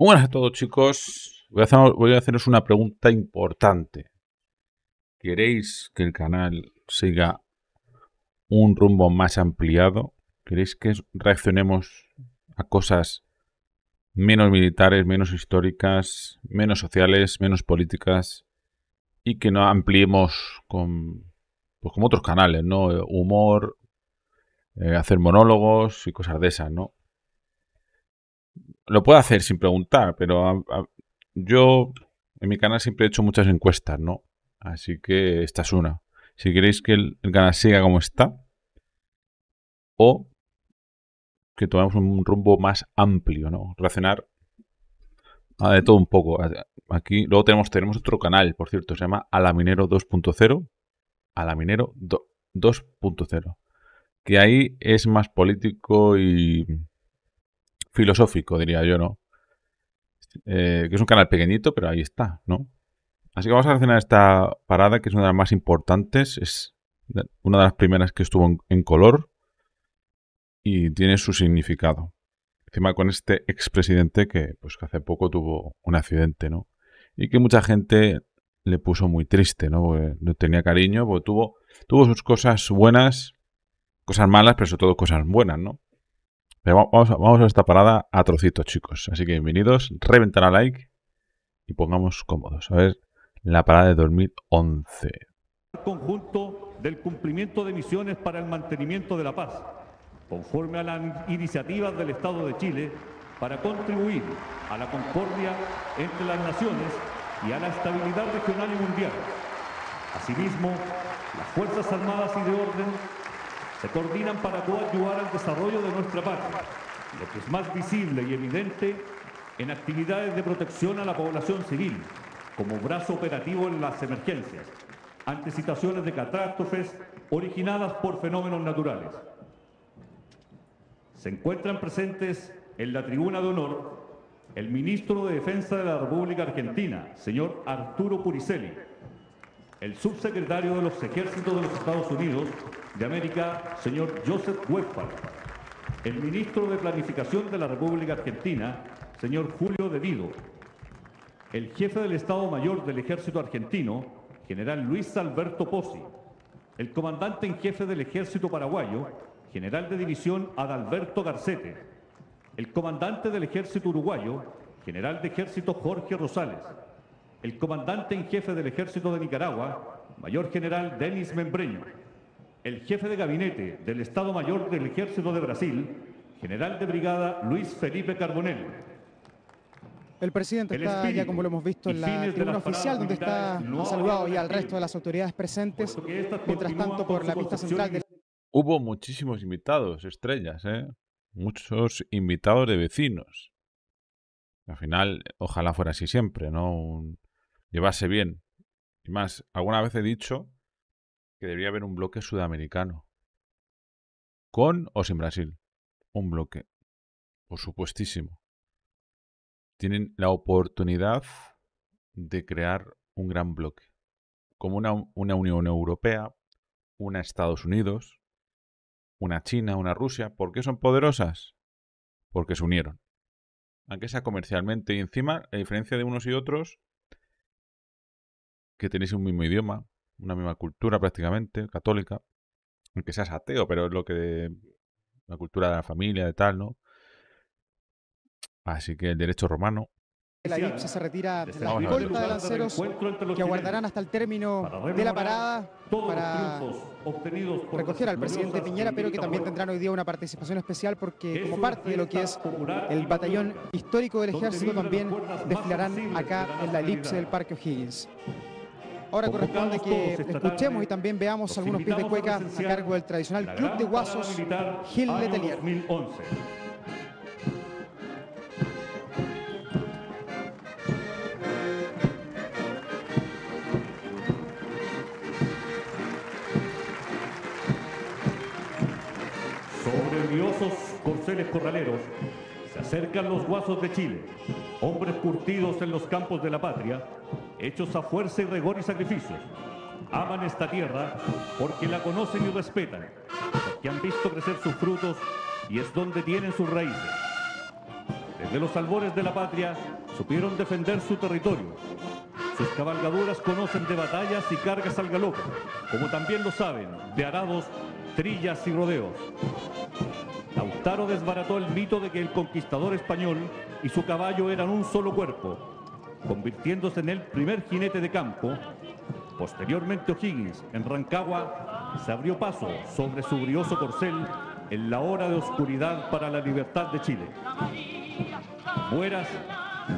Buenas a todos chicos. Voy a, hacer, haceros una pregunta importante. ¿Queréis que el canal siga un rumbo más ampliado? ¿Queréis que reaccionemos a cosas menos militares, menos históricas, menos sociales, menos políticas y que no ampliemos con, pues como otros canales, ¿no? Humor, eh, hacer monólogos y cosas de esas, ¿no? Lo puedo hacer sin preguntar, pero yo en mi canal siempre he hecho muchas encuestas, ¿no? Así que esta es una. Si queréis que el, canal siga como está, o que tomemos un rumbo más amplio, ¿no? Relacionar de todo un poco. Aquí luego tenemos, tenemos otro canal, por cierto, se llama Alaminero 2.0. Alaminero 2.0. Que ahí es más político y filosófico, diría yo, ¿no? Eh, que es un canal pequeñito, pero ahí está, ¿no? Así que vamos a relacionar esta parada, que es una de las más importantes, es una de las primeras que estuvo en, color y tiene su significado. Encima con este expresidente que, pues, hace poco tuvo un accidente, ¿no? Y que mucha gente le puso muy triste, ¿no? no tenía cariño, porque tuvo, tuvo sus cosas buenas, cosas malas, pero sobre todo cosas buenas, ¿no? Vamos, a, vamos a esta parada a trocitos, chicos. Así que bienvenidos, reventar a like y pongamos cómodos. A ver, la parada de 2011. Conjunto del cumplimiento de misiones para el mantenimiento de la paz, conforme a las iniciativas del Estado de Chile para contribuir a la concordia entre las naciones y a la estabilidad regional y mundial. Asimismo, las Fuerzas Armadas y de Orden se coordinan para ayudar al desarrollo de nuestra patria, lo que es más visible y evidente en actividades de protección a la población civil, como brazo operativo en las emergencias, ante situaciones de catástrofes originadas por fenómenos naturales. Se encuentran presentes en la tribuna de honor el ministro de Defensa de la República Argentina, señor Arturo Puricelli, el subsecretario de los Ejércitos de los Estados Unidos de América, señor Joseph Westphal, el ministro de Planificación de la República Argentina, señor Julio De Vido, el jefe del Estado Mayor del Ejército Argentino, general Luis Alberto Pozzi, el comandante en jefe del Ejército Paraguayo, general de división Adalberto Garcete, el comandante del Ejército Uruguayo, general de Ejército Jorge Rosales, el comandante en jefe del Ejército de Nicaragua, mayor general Denis Membreño, el jefe de gabinete del Estado Mayor del Ejército de Brasil, general de brigada Luis Felipe Carbonell. El presidente está ya, como lo hemos visto, en la tribuna oficial, donde está saludado ya al resto de las autoridades presentes. Mientras tanto, por la pista central del... Hubo muchísimos invitados, estrellas, ¿eh? Muchos invitados de vecinos. Al final, ojalá fuera así siempre, ¿no? Llevarse bien. Y más, alguna vez he dicho que debería haber un bloque sudamericano. Con o sin Brasil. Un bloque. Por supuestísimo. Tienen la oportunidad de crear un gran bloque. Como una, una Unión Europea, una Estados Unidos, una China, una Rusia. ¿Por qué son poderosas? Porque se unieron. Aunque sea comercialmente. Y encima, a diferencia de unos y otros, que tenéis un mismo idioma, una misma cultura prácticamente, católica, aunque seas ateo, pero es lo que la cultura de la familia, de tal, ¿no? Así que el derecho romano. La elipse se retira de la escolta de lanceros que aguardarán hasta el término de la parada para recoger al presidente Piñera, pero que también tendrán hoy día una participación especial porque como parte de lo que es el batallón histórico del ejército también desfilarán acá en la elipse del Parque O'Higgins. Ahora corresponde que escuchemos y también veamos algunos pies de cueca a cargo del tradicional Club de Guasos Gil Letelier. Sobre briosos corceles corraleros se acercan los guasos de Chile, hombres curtidos en los campos de la patria, hechos a fuerza y rigor y sacrificios. Aman esta tierra porque la conocen y respetan, porque han visto crecer sus frutos y es donde tienen sus raíces. desde los albores de la patria, supieron defender su territorio. Sus cabalgaduras conocen de batallas y cargas al galope, como también lo saben de arados, trillas y rodeos. Lautaro desbarató el mito de que el conquistador español y su caballo eran un solo cuerpo, convirtiéndose en el primer jinete de campo. Posteriormente O'Higgins, en Rancagua, se abrió paso sobre su brioso corcel en la hora de oscuridad para la libertad de Chile. Bueras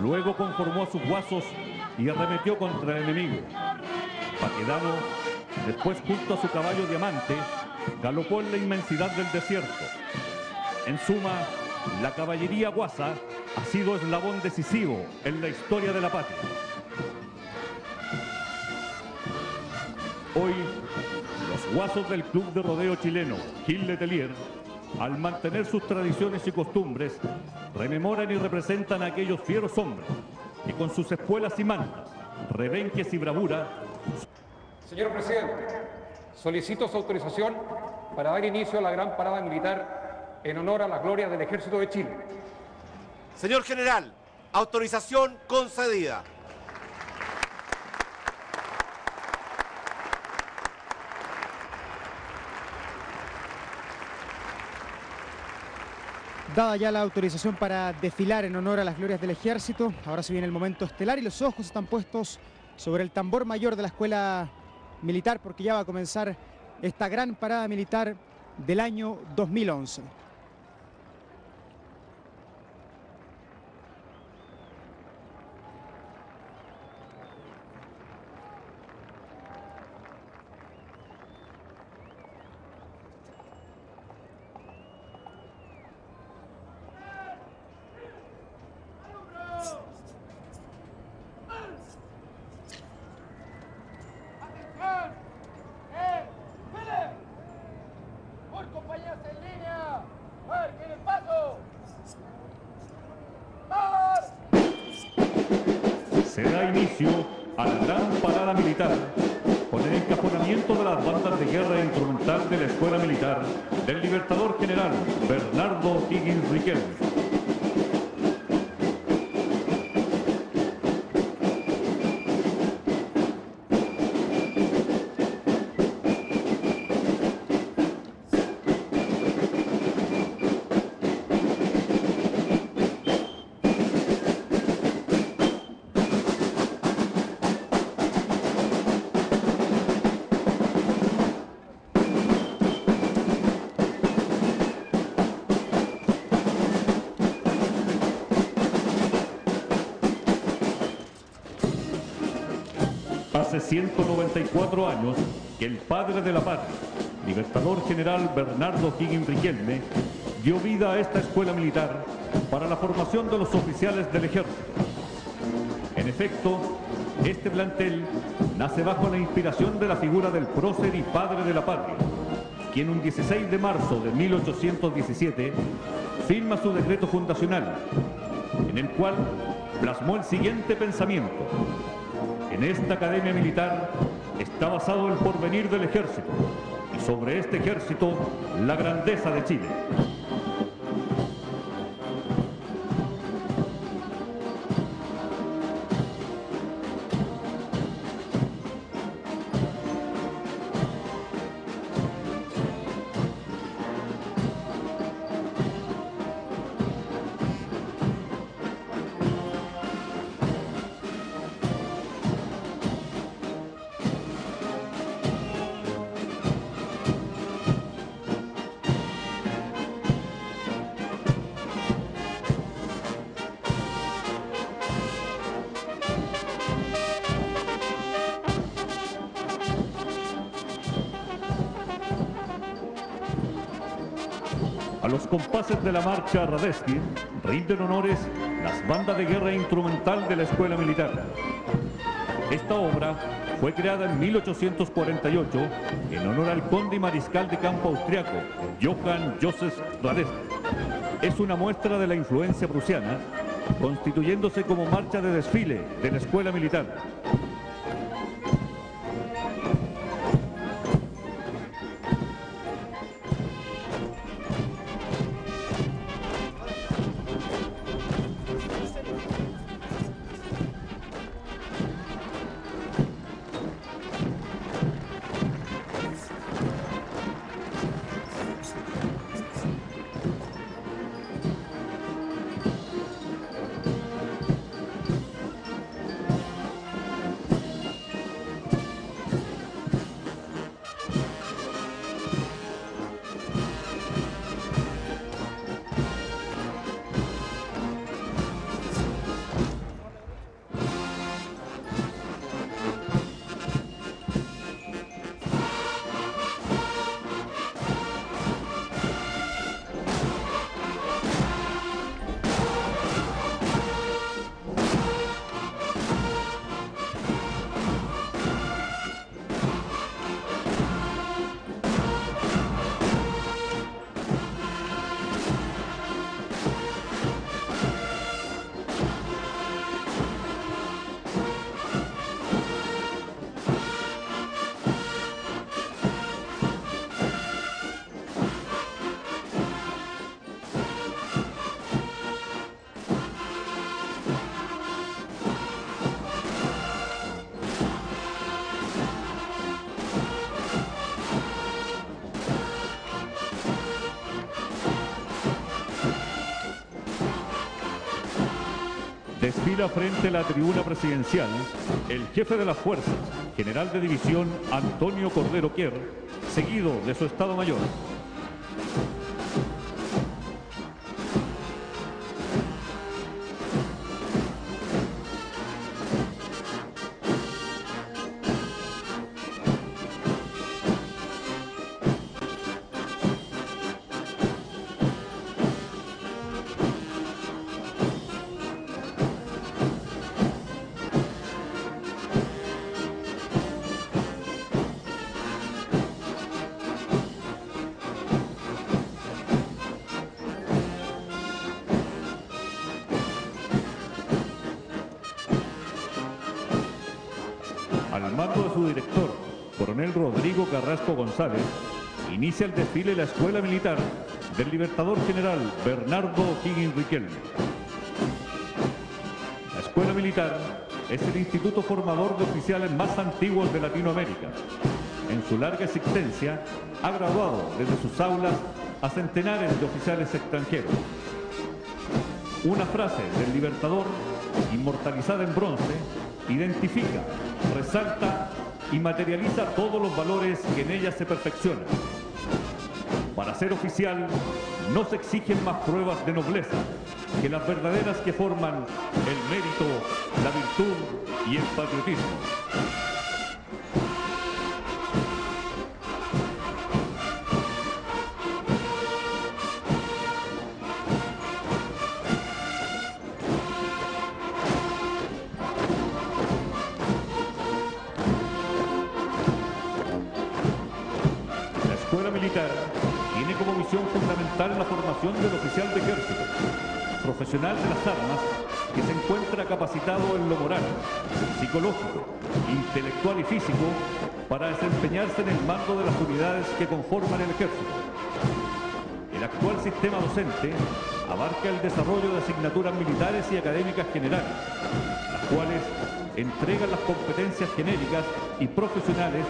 luego conformó sus guasos y arremetió contra el enemigo. Paquedano, después junto a su caballo diamante, galopó en la inmensidad del desierto. En suma, la caballería guasa ha sido eslabón decisivo en la historia de la patria. Hoy, los guasos del Club de Rodeo Chileno Gil Letelier al mantener sus tradiciones y costumbres, rememoran y representan a aquellos fieros hombres que con sus espuelas y mantas, rebenques y bravura... Señor presidente, solicito su autorización para dar inicio a la gran parada militar en honor a la gloria del Ejército de Chile. Señor general, autorización concedida. Dada ya la autorización para desfilar en honor a las glorias del ejército, ahora se viene el momento estelar y los ojos están puestos sobre el tambor mayor de la escuela militar porque ya va a comenzar esta gran parada militar del año 2011. Instrumental de la Escuela Militar del Libertador General Bernardo Higgins Riquelme. 194 años que el padre de la patria, libertador general Bernardo Higgins Riquelme, dio vida a esta escuela militar para la formación de los oficiales del ejército. En efecto, este plantel nace bajo la inspiración de la figura del prócer y padre de la patria, quien un 16 de marzo de 1817 firma su decreto fundacional, en el cual plasmó el siguiente pensamiento en esta academia militar está basado el porvenir del ejército y sobre este ejército la grandeza de Chile. Marcha Radeski rinden honores las bandas de guerra instrumental de la Escuela Militar. Esta obra fue creada en 1848 en honor al conde y mariscal de campo austriaco Johann Joseph Radeski. Es una muestra de la influencia prusiana, constituyéndose como marcha de desfile de la Escuela Militar. Frente a la tribuna presidencial el jefe de las fuerzas, general de división Antonio Cordero Quier, seguido de su Estado Mayor. Inicia el desfile la Escuela Militar del Libertador General Bernardo Higgins Riquelme. La Escuela Militar es el instituto formador de oficiales más antiguos de Latinoamérica. En su larga existencia, ha graduado desde sus aulas a centenares de oficiales extranjeros. Una frase del Libertador, inmortalizada en bronce, identifica, resalta y materializa todos los valores que en ella se perfeccionan. Para ser oficial no se exigen más pruebas de nobleza que las verdaderas que forman el mérito, la virtud y el patriotismo. Del oficial de ejército, profesional de las armas, que se encuentra capacitado en lo moral, psicológico, intelectual y físico para desempeñarse en el mando de las unidades que conforman el ejército. El actual sistema docente abarca el desarrollo de asignaturas militares y académicas generales, las cuales entregan las competencias genéricas y profesionales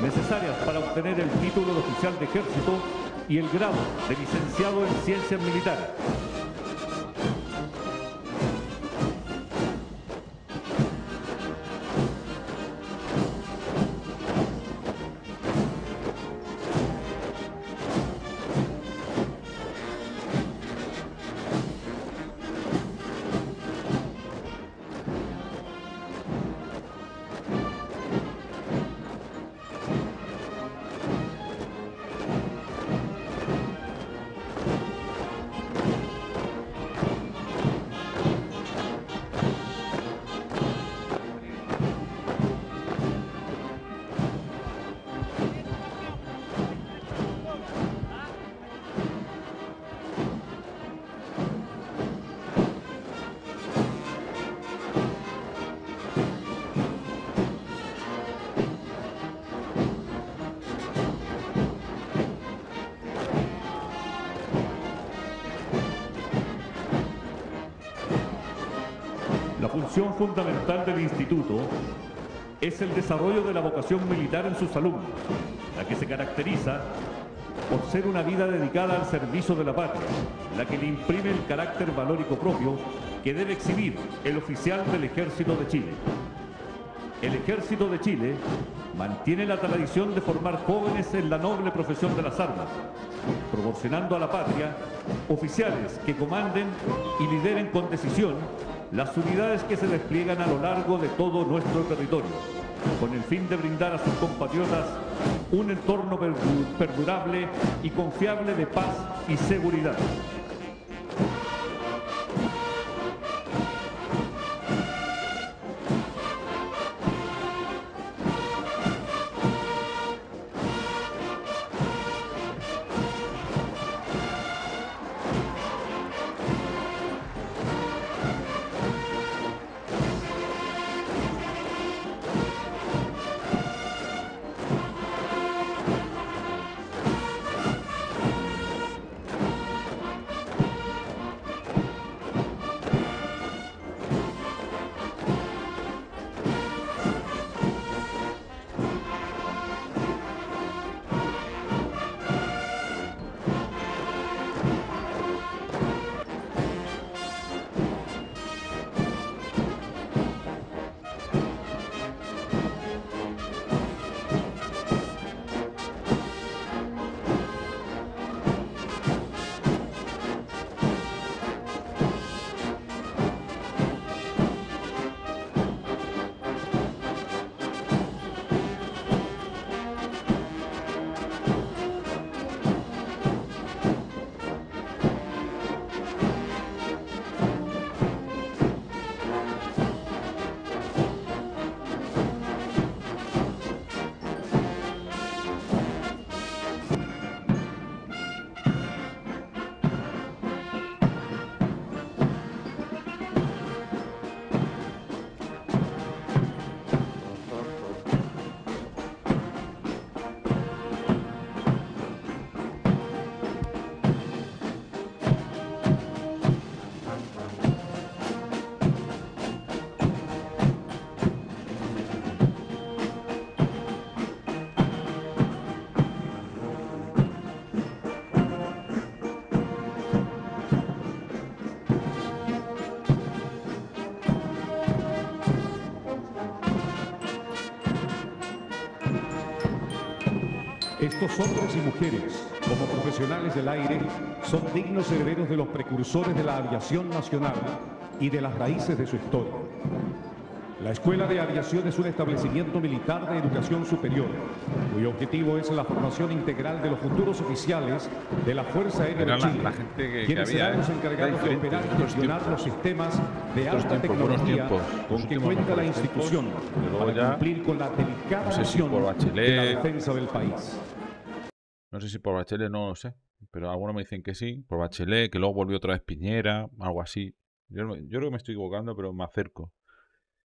necesarias para obtener el título de oficial de ejército y el grado de licenciado en Ciencias Militares. Fundamental del instituto es el desarrollo de la vocación militar en sus alumnos, la que se caracteriza por ser una vida dedicada al servicio de la patria, la que le imprime el carácter valórico propio que debe exhibir el oficial del Ejército de Chile. El Ejército de Chile mantiene la tradición de formar jóvenes en la noble profesión de las armas, proporcionando a la patria oficiales que comanden y lideren con decisión las unidades que se despliegan a lo largo de todo nuestro territorio, con el fin de brindar a sus compatriotas un entorno perdurable y confiable de paz y seguridad. Hombres y mujeres, como profesionales del aire, son dignos herederos de los precursores de la aviación nacional y de las raíces de su historia. La Escuela de Aviación es un establecimiento militar de educación superior, cuyo objetivo es la formación integral de los futuros oficiales de la Fuerza Aérea de Chile, la, gente que, quienes que había, serán los encargados de operar y gestionar los sistemas de alta tecnología con que cuenta la institución para cumplir con la delicada misión de la defensa del país. No sé si por Bachelet, no lo sé, pero algunos me dicen que sí, por Bachelet, que luego volvió otra vez Piñera, algo así. Yo, yo creo que me estoy equivocando, pero me acerco.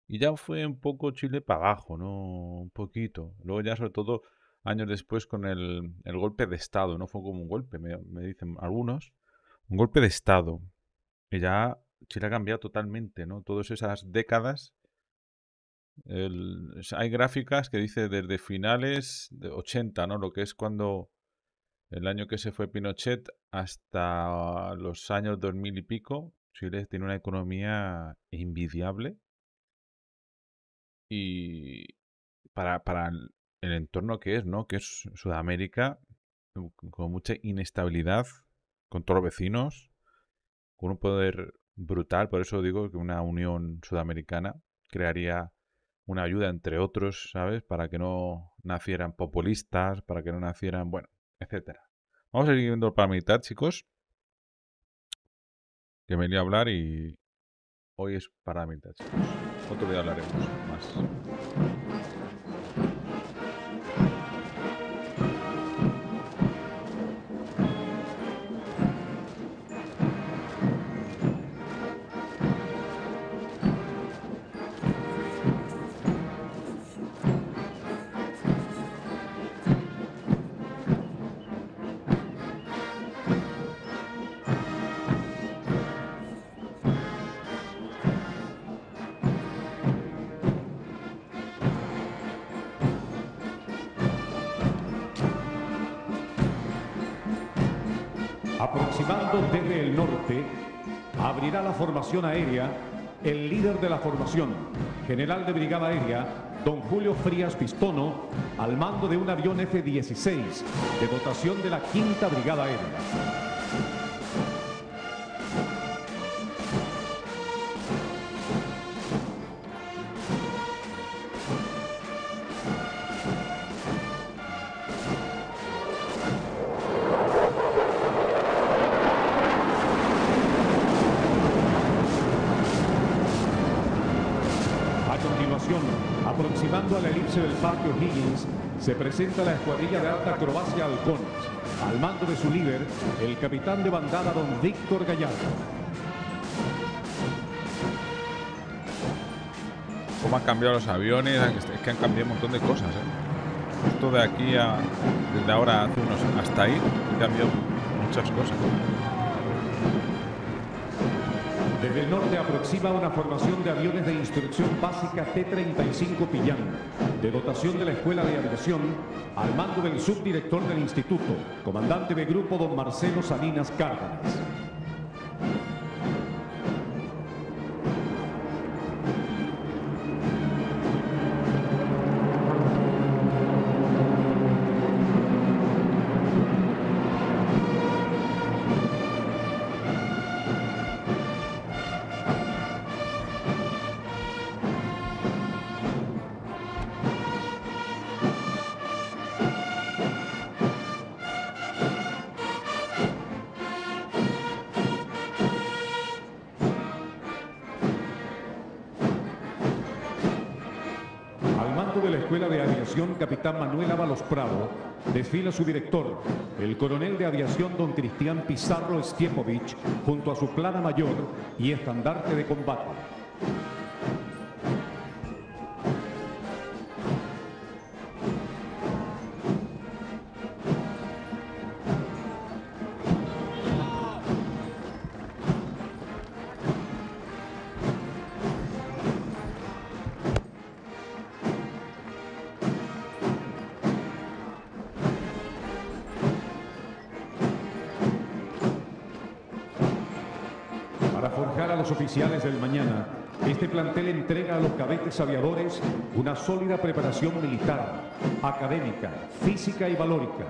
Y ya fue un poco Chile para abajo, ¿no? Un poquito. Luego ya sobre todo años después con el, el golpe de Estado, ¿no? Fue como un golpe, me, dicen algunos. Un golpe de Estado. Y ya Chile ha cambiado totalmente, ¿no? Todas esas décadas. El, hay gráficas que dice desde finales de 80, ¿no? Lo que es cuando el año que se fue Pinochet hasta los años 2000 y pico, Chile tiene una economía envidiable y para, para el entorno que es, ¿no? Que es Sudamérica, con mucha inestabilidad, con todos los vecinos, con un poder brutal, por eso digo que una unión sudamericana crearía una ayuda entre otros, ¿sabes? Para que no nacieran populistas, para que no nacieran, bueno, Vamos a seguir viendo el paramilitar, chicos. Que me a hablar y hoy es paramilitar, chicos. Otro día hablaremos más. Aproximando desde el norte, abrirá la formación aérea el líder de la formación, general de brigada aérea, don Julio Frías Pistono, al mando de un avión F-16 de dotación de la Quinta Brigada Aérea. Se presenta la escuadrilla de alta acrobacia Halcones, al mando de su líder, el capitán de bandada don Víctor Gallardo. ¿Cómo han cambiado los aviones? Es que han cambiado un montón de cosas. ¿eh? Esto de aquí a, desde ahora hasta ahí, han cambiado muchas cosas. Desde el norte aproxima una formación de aviones de instrucción básica T-35 Pillán, de dotación de la Escuela de Aviación, al mando del subdirector del instituto, comandante de grupo don Marcelo Salinas Cárdenas. Desfila su director, el coronel de aviación don Cristian Pizarro Stiepovich, junto a su plana mayor y estandarte de combate. Del mañana, Este plantel entrega a los cadetes aviadores una sólida preparación militar, académica, física y valórica,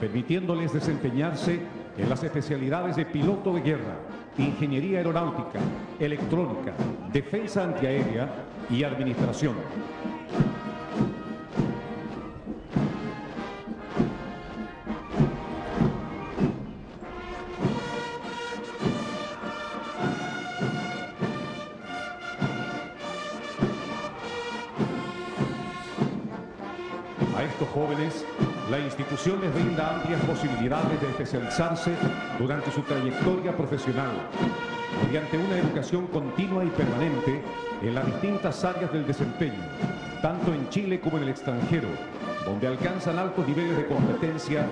permitiéndoles desempeñarse en las especialidades de piloto de guerra, ingeniería aeronáutica, electrónica, defensa antiaérea y administración. Jóvenes, la institución les brinda amplias posibilidades de especializarse durante su trayectoria profesional, mediante una educación continua y permanente en las distintas áreas del desempeño, tanto en Chile como en el extranjero, donde alcanzan altos niveles de competencia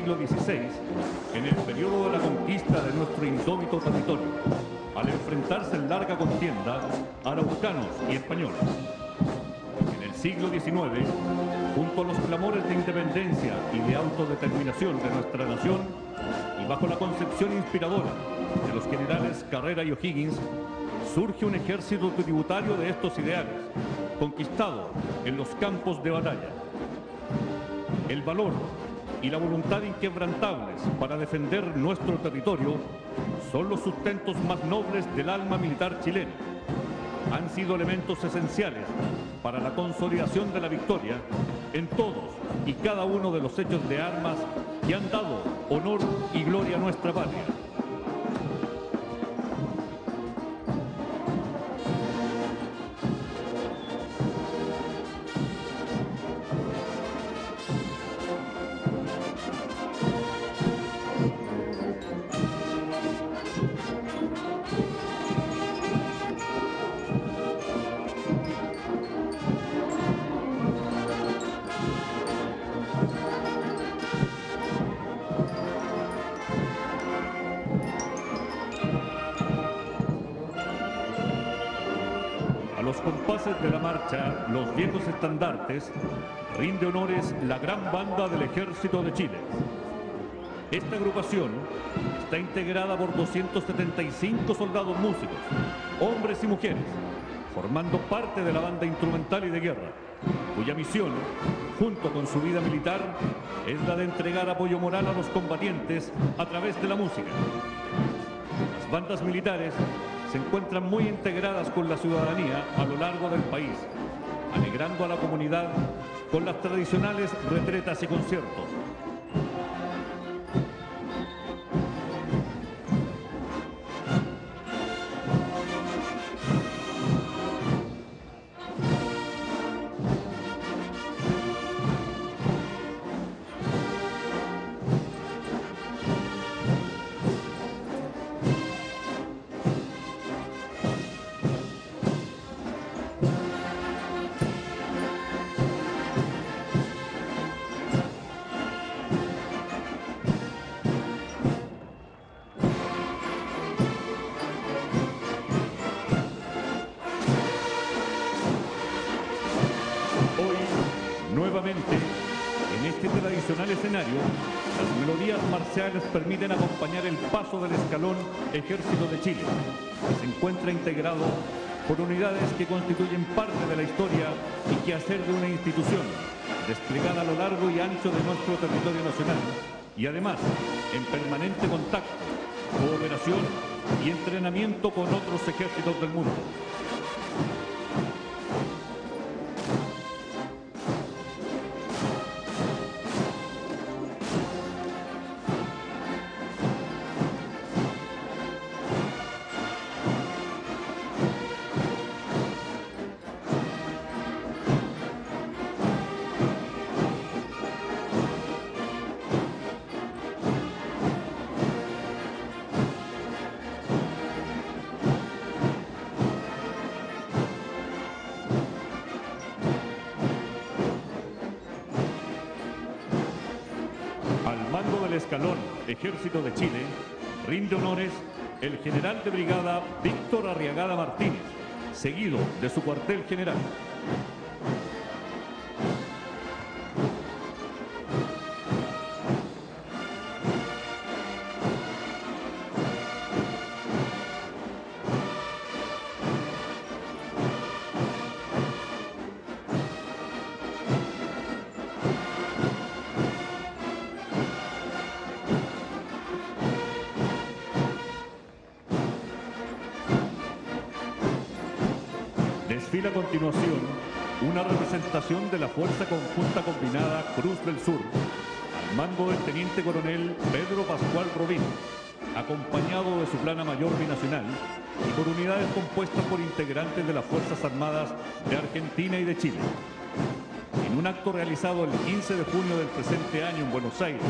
siglo XVI, en el periodo de la conquista de nuestro indómito territorio, al enfrentarse en larga contienda araucanos y españoles. En el siglo XIX, junto a los clamores de independencia y de autodeterminación de nuestra nación, y bajo la concepción inspiradora de los generales Carrera y O'Higgins, surge un ejército tributario de estos ideales, conquistado en los campos de batalla. El valor y la voluntad inquebrantables para defender nuestro territorio son los sustentos más nobles del alma militar chilena. Han sido elementos esenciales para la consolidación de la victoria en todos y cada uno de los hechos de armas que han dado honor y gloria a nuestra patria. De la marcha Los Viejos Estandartes rinde honores la gran banda del Ejército de Chile. Esta agrupación está integrada por 275 soldados músicos, hombres y mujeres, formando parte de la banda instrumental y de guerra, cuya misión, junto con su vida militar, es la de entregar apoyo moral a los combatientes a través de la música. Las bandas militares se encuentran muy integradas con la ciudadanía a lo largo del país, alegrando a la comunidad con las tradicionales retretas y conciertos. Permiten acompañar el paso del escalón Ejército de Chile, que se encuentra integrado por unidades que constituyen parte de la historia y que hacer de una institución desplegada a lo largo y ancho de nuestro territorio nacional y además en permanente contacto, cooperación y entrenamiento con otros ejércitos del mundo. Ejército de Chile, rinde honores el general de brigada Víctor Arriagada Martínez, seguido de su cuartel general. De la Fuerza Conjunta Combinada Cruz del Sur, al mando del Teniente Coronel Pedro Pascual Robín, acompañado de su plana mayor binacional y por unidades compuestas por integrantes de las Fuerzas Armadas de Argentina y de Chile. En un acto realizado el 15 de junio del presente año en Buenos Aires,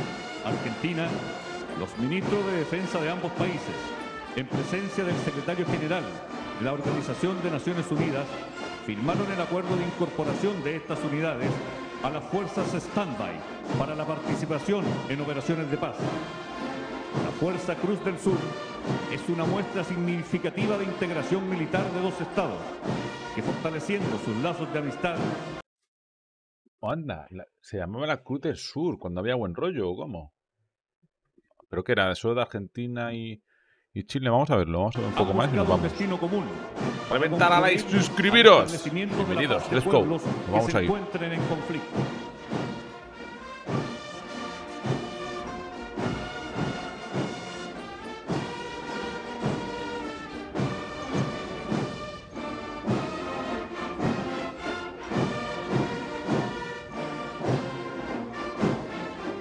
Argentina, los ministros de Defensa de ambos países, en presencia del secretario general de la Organización de Naciones Unidas, firmaron el acuerdo de incorporación de estas unidades a las fuerzas stand-by para la participación en operaciones de paz. La Fuerza Cruz del Sur es una muestra significativa de integración militar de dos estados, que fortaleciendo sus lazos de amistad. Anda, se llamaba la Cruz del Sur cuando había buen rollo, ¿o cómo? ¿Pero qué era? ¿Eso de Argentina y, y Chile? Vamos a verlo, vamos a ver un poco más y nos vamos. destino común Reventar a like, suscribiros. Bienvenidos, let's go. Vamos a ir. en conflicto.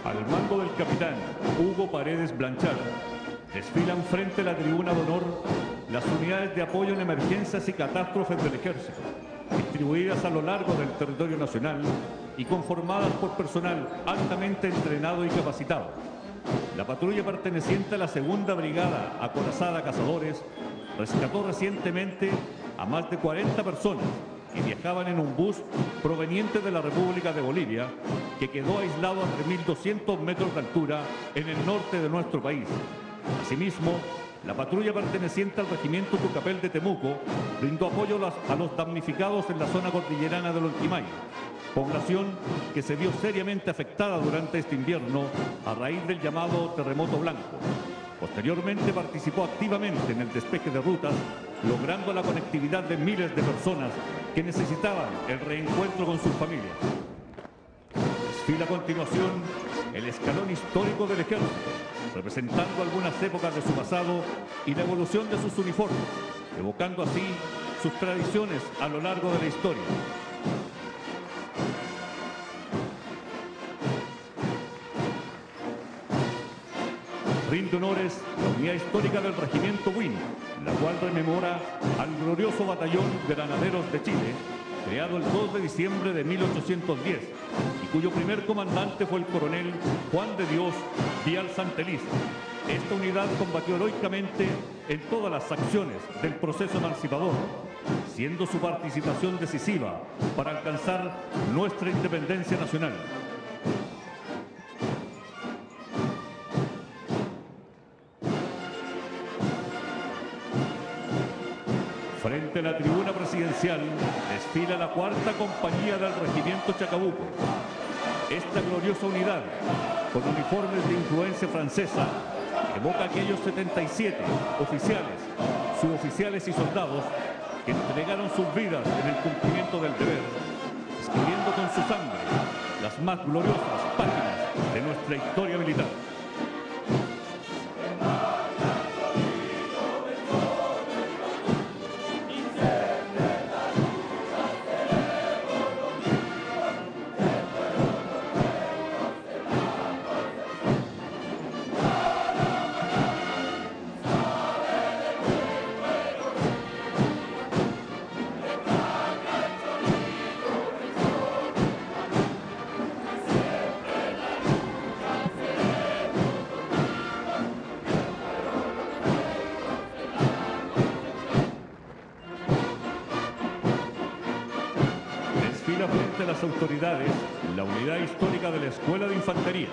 Al mando del capitán Hugo Paredes Blanchard desfilan frente a la tribuna de honor las unidades de apoyo en emergencias y catástrofes del ejército, distribuidas a lo largo del territorio nacional y conformadas por personal altamente entrenado y capacitado. La patrulla perteneciente a la segunda brigada acorazada Cazadores rescató recientemente a más de 40 personas que viajaban en un bus proveniente de la República de Bolivia que quedó aislado a 3.200 metros de altura en el norte de nuestro país. Asimismo, la patrulla perteneciente al regimiento Tucapel de Temuco brindó apoyo a los damnificados en la zona cordillerana del Olquimay, población que se vio seriamente afectada durante este invierno a raíz del llamado terremoto blanco. Posteriormente participó activamente en el despeje de rutas, logrando la conectividad de miles de personas que necesitaban el reencuentro con sus familias. Desfila a continuación el escalón histórico del ejército, representando algunas épocas de su pasado y la evolución de sus uniformes, evocando así sus tradiciones a lo largo de la historia. Rinde honores la unidad histórica del regimiento Win, la cual rememora al glorioso batallón granaderos de Chile, creado el 2 de diciembre de 1810 y cuyo primer comandante fue el coronel Juan de Dios Vial Santeliz. Esta unidad combatió heroicamente en todas las acciones del proceso emancipador, siendo su participación decisiva para alcanzar nuestra independencia nacional. Desfila la cuarta compañía del regimiento Chacabuco. Esta gloriosa unidad, con uniformes de influencia francesa, evoca aquellos 77 oficiales, suboficiales y soldados que entregaron sus vidas en el cumplimiento del deber, escribiendo con su sangre las más gloriosas páginas de nuestra historia militar. Unidad histórica de la Escuela de Infantería,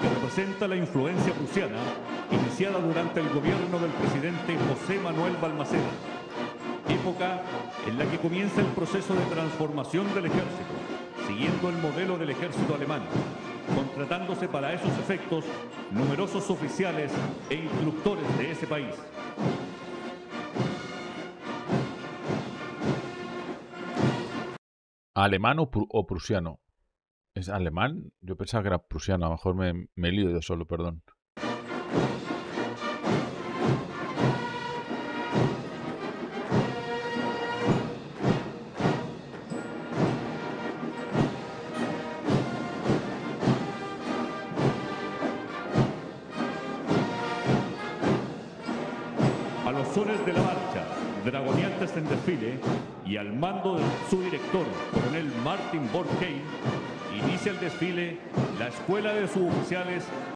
que representa la influencia prusiana iniciada durante el gobierno del presidente José Manuel Balmaceda, época en la que comienza el proceso de transformación del ejército, siguiendo el modelo del ejército alemán, contratándose para esos efectos numerosos oficiales e instructores de ese país. ¿Alemán o, prusiano? ¿Es alemán? Yo pensaba que era prusiano, a lo mejor me, me lío yo solo, perdón. A los sones de la marcha, dragoneantes en desfile y al mando de su director, coronel Martin Borkheim, inicia el desfile la Escuela de Suboficiales